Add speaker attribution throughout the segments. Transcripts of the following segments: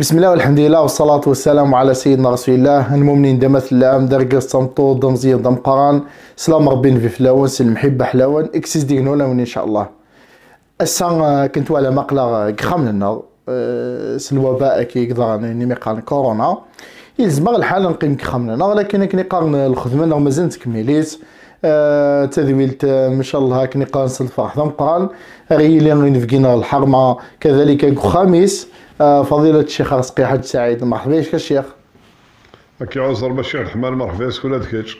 Speaker 1: بسم الله والحمد لله والصلاة والسلام على سيدنا رسول الله المؤمنين دمث اللام درقة صمتو دم زين دم قران سلام ربي في فلاون سلم حبة حلاون اكسس ديغنولا ان شاء الله السان كنت على مقلة قخام لنا الوباء كي يقدر قال كورونا يلزم الحال نقيم كخام لنا ولكن كني قارن الخدمة مازال تكميليت أه تذويلت ما شاء الله كني قارن الفرح ثم قران غيلي نفقينا الحرمة كذلك خامس فضيلة الشيخ رزقي حاج سعيد مرحبا بك الشيخ
Speaker 2: كي عذر باش الحمال مرحبا سكون هاد كيتش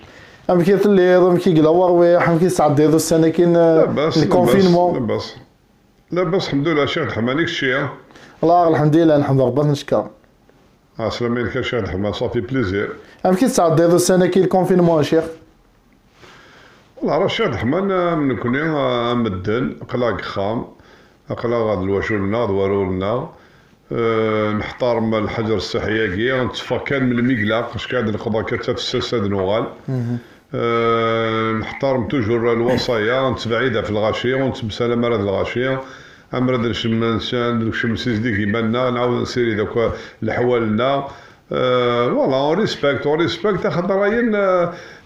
Speaker 1: أم كي تليض ام كي قلا ورويح ام كي سعد ديضو السنة كاين
Speaker 2: الكونفينمون لاباس لاباس الحمد لله شيخ الحمال نيك الشيء
Speaker 1: الله الحمد لله لله ربنا نشكر.
Speaker 2: السلام عليكم شيخ الحمال صافي بليزير.
Speaker 1: أم كي سعد ديضو السنة كاين الكونفينمون شيخ؟
Speaker 2: والله راه الشيخ الحمال من كوني مدن قلاق خام قلاق هاد الواشو لنا. لنا أه نحترم الحجر الصحية نتفا كان من الميقلا اش قاعد نقضى كتات السلسة نوغال. أه نحترم توجور الوصايا نتبعيدها في الغاشية ونتبسالة مرض الغاشية. امرد نشم نشم سيزديك يباننا نعاود نسيري دوك الحوالنا أه فوالا اون ريسبكت اون ريسبكت خاطر راين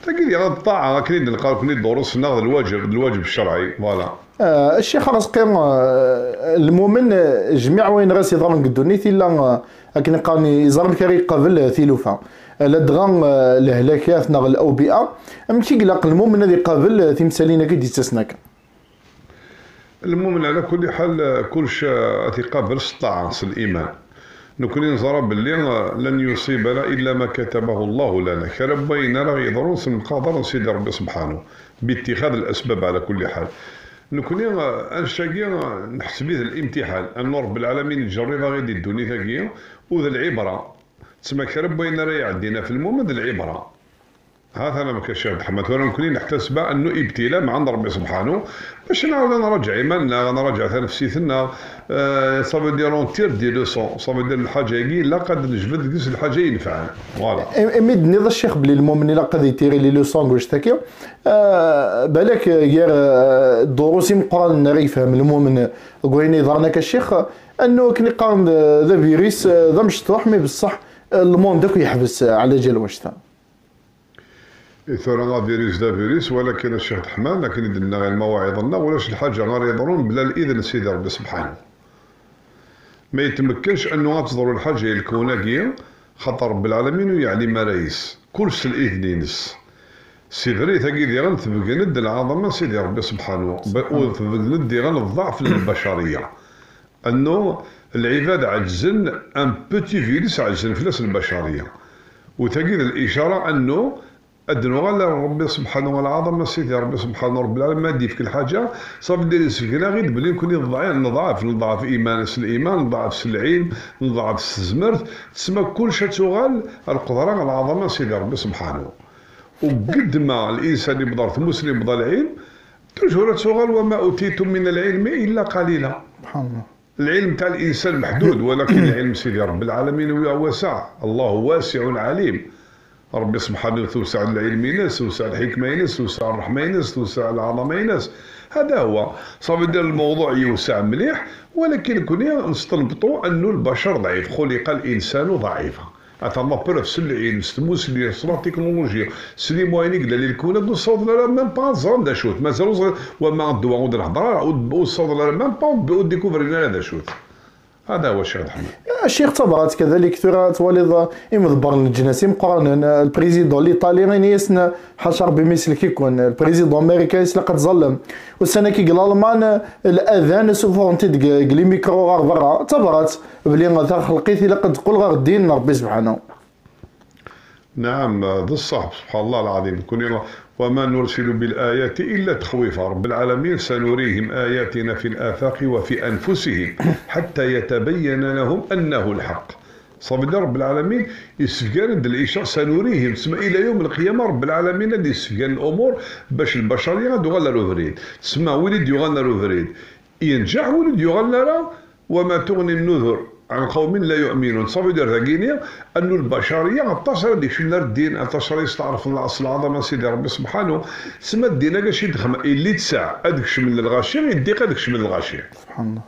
Speaker 2: تاكيد يعني الطاعة كاين نلقاو كاين دروس ناخذ الواجب الواجب الشرعي. فوالا.
Speaker 1: آه الشيخ رزقي آه المؤمن جميع وين غاس يضرن قدونيت إلا لكن قاني يزرن كاري قبل ثيلوفا لدغان الهلاكات نغ الأوبئة. ام قلق المؤمن الذي قابل تمثالين كي تستسناك
Speaker 2: المؤمن على كل حال كل شيء قابل الطاعه الإيمان. نكون نزرى باللي لن يصيبنا إلا ما كتبه الله لنا. كربينا راه يضرون قادر سيدي ربي سبحانه. باتخاذ الأسباب على كل حال. نكوني انشاكي نحسب الامتحان. ان رب العالمين يجرب غير الدنيا تاكي وذا العبرة. تسمى كربينا راه يعدينا في المومد العبرة. هذا أنا ما كاش محمد. وأنا نكوني نحتسب أنه ابتلاء من عند ربي سبحانه. باش نعاود نرجع ايماننا نرجع نفسيتنا صافي دير اون تير دي لوسون صافي دير الحاجة كي لا قد نجبد كيس الحاجة ينفعنا
Speaker 1: فوالا اميد نيض الشيخ بلي المؤمن لا قد يتيري لي لوسون واش تاكي بالك غير الدروس مقارن ناري يفهم المؤمن. كويني ظهرنا كالشيخ أنه كني قارن ذا فيروس ذا مشطوح مي بصح الموند يحبس على جال واش
Speaker 2: ثورة فيروس دا فيروس ولكن الشيخ الحمام لكن يدلنا غير المواعظ. ولاش الحاجة غير يضرون بلا الإذن سيدي ربي سبحانه. ما يتمكنش أنه تصدر الحاجة الكوناكية خاطر رب العالمين ويعني مرايس كلش الإذن ينس. سي فري ثاقي ديغن تبقند العظمة سيدي ربي سبحانه. وتبقند ديغن الضعف للبشرية. أنه العباد عجزن أن بوتي فيروس عجزن في البشرية. وتجد الإشارة أنه ادنو على ربي سبحانه والعظمه سيدي ربي سبحانه رب العالمين ما دي في كل حاجة. صافي دير السكينة غير بلي نكون نضعف نضعف نضعف إيمان الإيمان نضعف العلم نضعف الزمرت. تسمى كل شيء تغال القدرة العظمة سيدي ربي سبحانه. وقد ما الإنسان يبدأ مسلم يبدأ العلم تجهر تغال وما أوتيتم من العلم إلا قليلا. سبحان الله. العلم تاع الإنسان محدود ولكن العلم سيدي رب العالمين هو واسع. الله واسع عليم. ربي سبحانه توسع العلم ينس توسع الحكمة ينس توسع الرحمة ينس توسع العظمة ينس. هذا هو. صافي دير الموضوع يوسع مليح ولكن كنا نستنبطوا أنه البشر ضعيف. خلق الإنسان ضعيفا اتما بروف العلم سلمو سلي صلا التكنولوجيا سلي موانيك لا الكون دو صوت لا ميم با زون دا شوت مازال وما ندوا ود الهضره و صوت لا ميم با ديكوفرينا هذا شوت هذا هو الشيخ محمد.
Speaker 1: الشيخ تبرات كذلك ترى تولد يمضبر الجناسي مقارنة. البريزيدون الإيطالي غير يسنا حشر بمثل كيكون. البريزيدون الأمريكي يسلا قد ظلم. والسنة كي قال المان الأذان سوفونتي قلي ميكرو غار برا تبرات بلي خلقيت الا قد تقول غير الدين ربي سبحانه.
Speaker 2: نعم ذا الصح سبحان الله العظيم. كون وما نرسل بالآيات إلا تخويفا. رب العالمين سنريهم آياتنا في الآفاق وفي أنفسهم حتى يتبين لهم أنه الحق. صافي رب العالمين يسفقان العشاء سنريهم. تسمى إلى يوم القيامة رب العالمين اللي يسفقان الأمور باش البشر يغادوا يغلروا فريد تسمى ولد يغلروا فريد ينجح ولد يغلر وما تغني النذر عن قوم لا يؤمنون. صافي دير ذاكينيا أن البشرية اتصل ديك شنو الدين. اتصل يستعرف الأصل. العظمة سيدي ربي سبحانه. سما الدين كاش يدخل اللي تسع. هذاك من الغاشي. يديك هذاك من الغاشي.
Speaker 1: سبحان الله.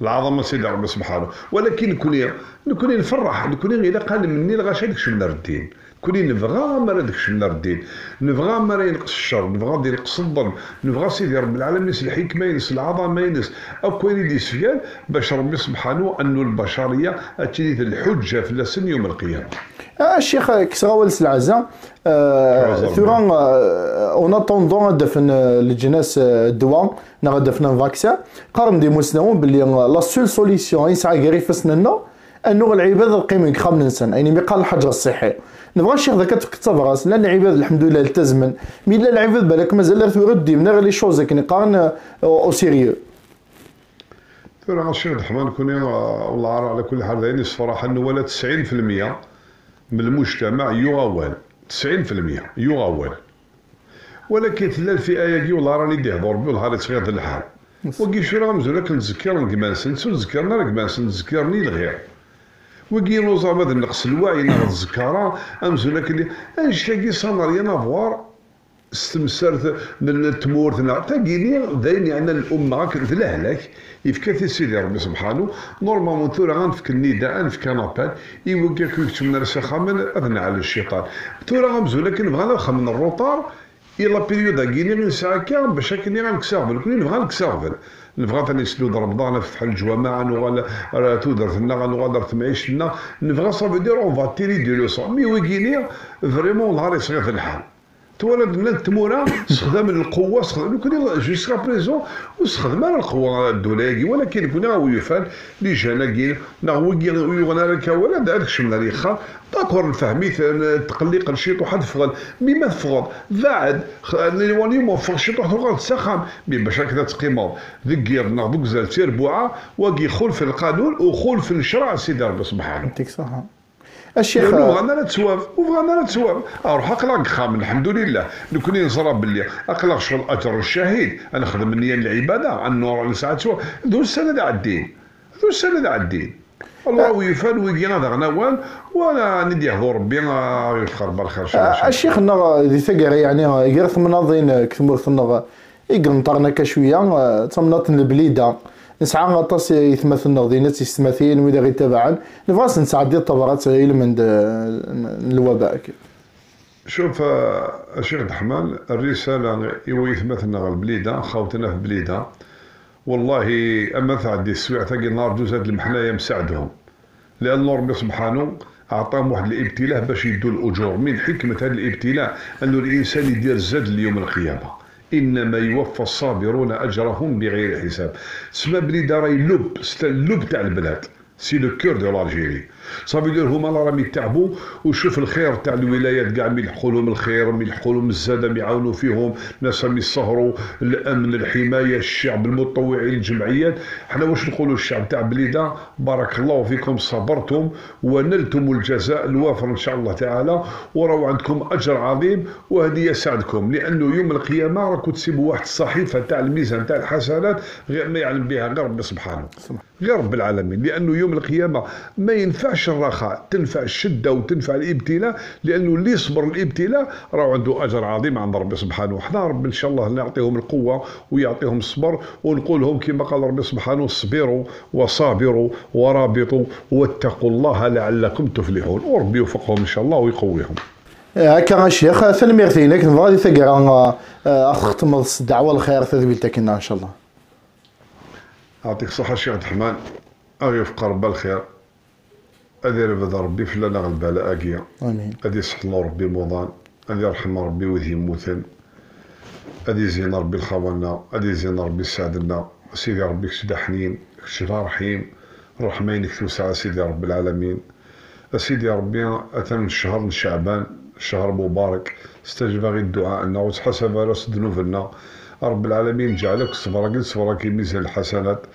Speaker 2: العظمة سيدي ربي سبحانه. ولكن نكون نكون نفرح. نكون غير قال مني الغاشا داك من الدين. كوني نبغى ما داك من الدين نبغى ما ينقص الشر نبغى ينقص الظلم نبغى سيدي رب العالمين ينس الحكمه ينس العظمه ينس. أو كوين دي سفيان باش ربي سبحانه انه البشرية اتيني الحجه في السن يوم القيامة.
Speaker 1: الشيخ كسغاول العزاء ثورا اون اتوندون دفن لجناس الدواء نا دفن فاكسان قارن دي مسنون باللي لا سول سوليسيون يسعى غير فسننا انه العباد القيم خام الانسان يعني مي قال الحجر الصحي نبغى الشيخ ذاك تكتب راس لأن العباد الحمد لله التزمن. مي لا العباد بالك مازال ردي من غير لي شوز كني قارن أو سيريو.
Speaker 2: ترى الشيخ الرحمن كوني والله على كل حال يعني الصراحة إنه ولا 90% من المجتمع يغول 90% يغول ولكن تلا الفئة يجي والله راني ديه ضربي والله راني صغير الحال. وكي شو راه مزول كنتذكر نكمانسن نتذكرنا نكمانسن نتذكرني الغير. وكي نوزا هذا نقص الوعي ناخذ الذكرى امزول لكن انشتاقي صنع ريان افوار استمسرت من التمورتنا تاقيني داين يعني الامه كانت لهلك يفكا سيدي ربي سبحانه نورمالمون ثورا غنفك النداء غنفك نابال يوكا كيكتب من رسخة من اذن على الشيطان ثورا غنبزو لكن بغا ناخذ من إلا بيريود كيني نسعى كان باش كيني غنكسافل. كوني نبغى نكسافل. نبغى ثاني نسلو رمضان فتح الجوامع نغال تودرتنا غنغادر تمعيشنا نبغى صافي دير اون فا تيري دي لوسون مي ويكيني فريمون نهار يصير في الحال تولد من التمورة استخدام القوة استخدام كنا جوسكا بريزون واستخدام القوة الدولية ولكن كنا ويفان لي جانا كي نغوي ويغنا لك ولا دارك شمنا ريخا داكور نفهمي تقليق الشيط واحد فغل مي ما تفغل بعد واني موفق شيط واحد فغل تسخم مي باش هكذا تقيمو. ذكير ناخذ زال تيربوعة وكي خلف القانون وخلف الشرع سيدي ربي سبحانه.
Speaker 1: يعطيك صح
Speaker 2: الشيخ بغانا لا تسواف وبغانا لا تسواف أروح اقلق خام الحمد لله. نكوني نصرى باللي اقلق شغل اجر الشهيد. أنا خدم النية العبادة النور ساعات سوا ذو السنة تاع الدين ذو السنة تاع الدين الله ويفان ويجي هذا غنوان وأنا ندي يحضر ربي يفخر بالخير
Speaker 1: الشيخ النغ ذي ثقر يعني غير ثمناضين كثمور ثنغ يقنطرنا كشوية تمناط البليدة. نسعى غطاس يثمثل نغدينا تستمثيل وإذا غير تبعا نبغاس نسعدي الطبقات غير من الوباء.
Speaker 2: شوف الشيخ الرحمن الرسالة إيوا يثمثلنا البليدة خاوتنا في بليدة. والله أما تعدي السويع تاقي نار جوزات المحنايا مساعدهم. لأن ربي سبحانه أعطاهم واحد الإبتلاء باش يدوا الأجور. من حكمة هذا الإبتلاء؟ أنه الإنسان يدير زاد ليوم القيامة. إنما يوفى الصابرون أجرهم بغير حساب. سما بلي دار لب اللب تاع البلاد c'est le cœur de l'Algérie. ça veut dire هما راهم يتعبوا وشوف الخير تاع الولايات كاع يلحقوا لهم الخير يلحقوا لهم الزاده يعاونوا فيهم ناس راهم يسهروا. الأمن الحماية الشعب المتطوعين الجمعيات. حنا واش نقولوا الشعب تاع بليدة؟ بارك الله فيكم صبرتم ونلتم الجزاء الوافر إن شاء الله تعالى. وراو عندكم أجر عظيم وهذه يسعدكم لأنه يوم القيامة راكم تسيبوا واحد الصحيفة تاع الميزان تاع الحسنات غير ما يعلم بها غير ربي سبحانه. غير رب العالمين لأنه يوم القيامة ما ينفعش الرخاء. تنفع الشدة وتنفع الإبتلاء لأنه اللي يصبر الإبتلاء راه عنده أجر عظيم عند ربي سبحانه. وحنا ربي إن شاء الله نعطيهم القوة ويعطيهم الصبر ونقول لهم كما قال ربي سبحانه اصبروا وصابروا ورابطوا واتقوا الله لعلكم تفلحون. وربي يوفقهم إن شاء الله ويقويهم.
Speaker 1: هكا الشيخ ثاني لك نبغى ثقرا اختم الدعوة الخير تثبيتك إن شاء الله.
Speaker 2: يعطيك الصحة الشيخ عبد الرحمن. أغي يفقر بالخير أدي رفض ربي فلانا غالبالاء أكيا آمين. يصح الله ربي موضان أدي يرحم ربي وذي يموتن أدي يزين ربي الخوانا أدي يزين ربي سعدنا سيدي ربي كشدا حنين. كشدا رحيم. رحمين توسع سيدي رب العالمين. سيدي ربي أتم الشهر من شعبان. شهر مبارك. استجب غير الدعاء أنه وتحسب راس ذنوبنا رب العالمين جعلك صبرك صبرك ميزان الحسنات.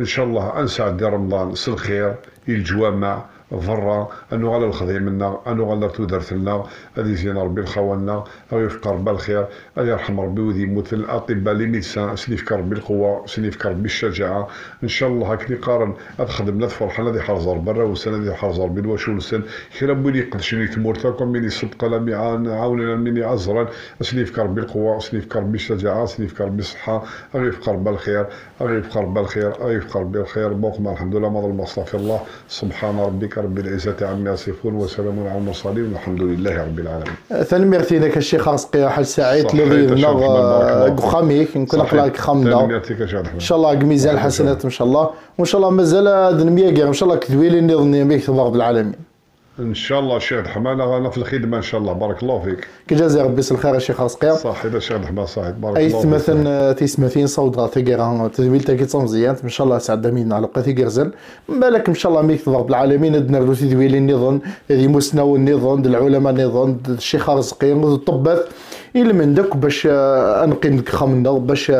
Speaker 2: إن شاء الله أنسى دي رمضان. سل خير. الجوامع ضرة انو غالا الخضيع منا انو غالا تودرت لنا. هذه زين ربي الخوانا غادي يفكر بالخير غادي يرحم ربي وذي يموت. الأطباء لي ميدسان سني يفكر بالقوة. سني يفكر بالشجاعة. إن شاء الله هكني قارن. خدم لا فرحه هذه حرزر برا وسنه هذه حرزر بالواش ولسن كرا بولي قدشني تمورتكم من يصدق لم يعاوننا من يعزرا سني يفكر بالقوة. سني يفكر بالشجاعة. سني يفكر بالصحة. غادي يفكر بالخير غادي يفكر بالخير غادي يفكر بالخير بوك الحمد لله. مضى المصطفى الله. سبحان ربك رب العزة عما يصفون وسلام على المرسلين والحمد لله رب العالمين.
Speaker 1: ثاني ميرتي لك الشيخ رزقي حاج سعيد لو نغ خاميك نكون قلاك خامنا إن شاء الله ميزان الحسنات إن شاء الله. وإن شاء الله مازال هذا المية إن شاء الله كذويلي نظني بك رب العالمين.
Speaker 2: إن شاء الله شيخ حماده أنا في الخدمة إن شاء الله. بارك الله فيك.
Speaker 1: كي جازي ربي الخير الشيخ رزقيا
Speaker 2: صحيح الشيخ حماده صحيح
Speaker 1: بارك الله فيك. مثلا تيسمثين صوت غا تدويل تاكي مزيان. إن شاء الله سعد مين على قاتي كرزل بالك إن شاء الله ميك رب العالمين ادنا رو تدويل النظام هذه مسنا والنظام العلماء النظام الشيخ رزقي الطبات إلى من داك باش أنقي خمنا باش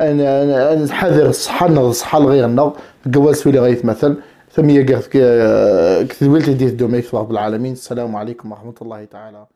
Speaker 1: نحذر الصحه الصحه لغيرنا قواس في غيتمثل ثم يقف كثويلتي دي الدومي في رب العالمين السلام عليكم ورحمة الله تعالى